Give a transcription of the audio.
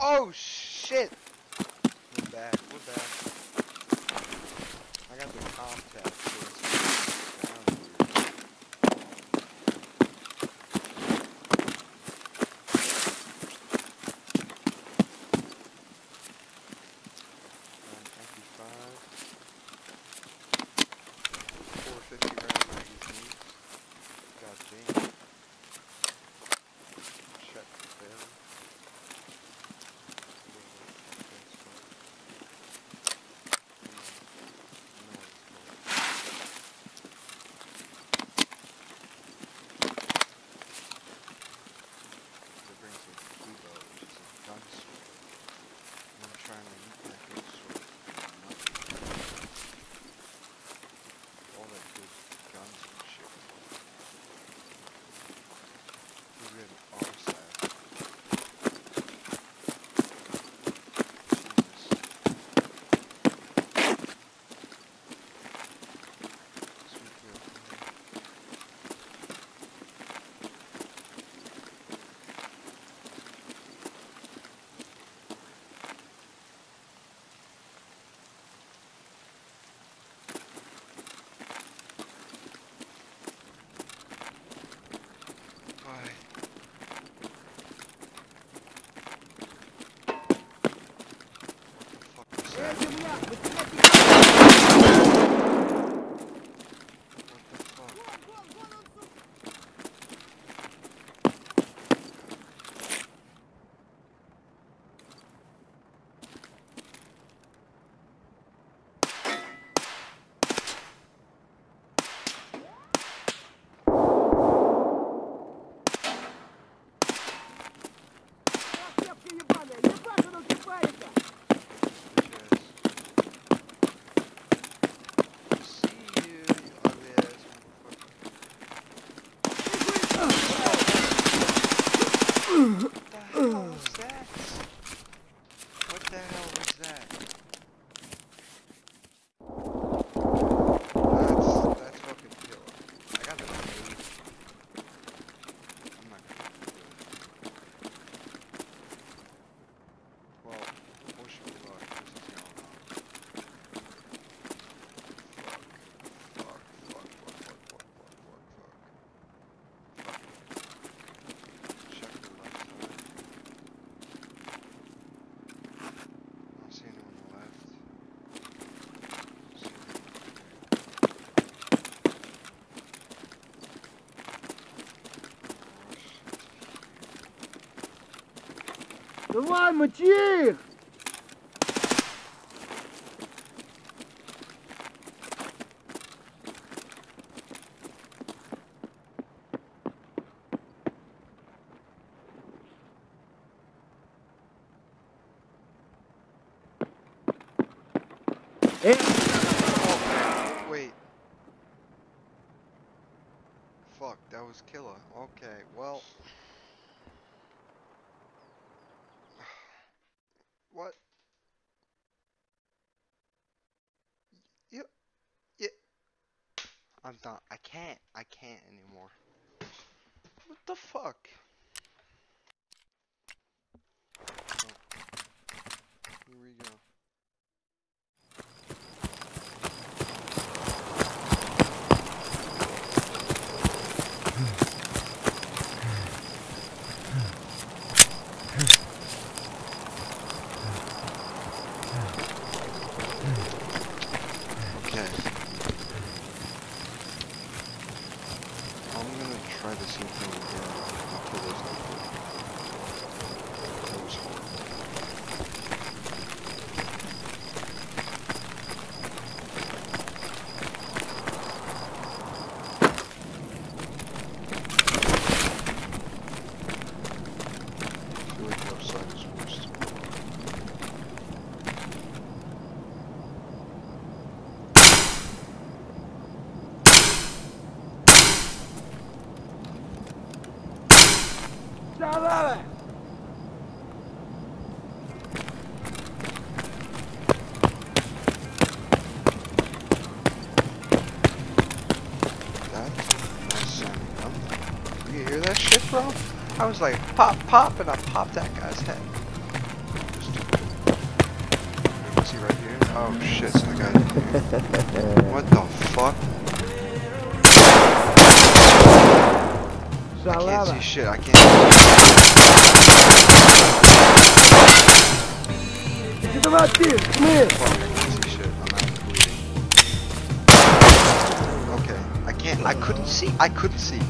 Oh shit! We're back. We're back. Yeah, yeah, yeah. Давай, мочи их! Э, Oh, wait. Fuck, that was killer. Okay, well. I'm done. I can't. I can't anymore. What the fuck? Here we go. Okay. You hear that shit, bro? I was like, pop, pop, and I popped that guy's head. Was he right here? Oh shit, I got What the fuck? got lava. I can't see shit. I can't. Get them out there. Come here. Fuck, Okay. I can't. I couldn't see. I couldn't see.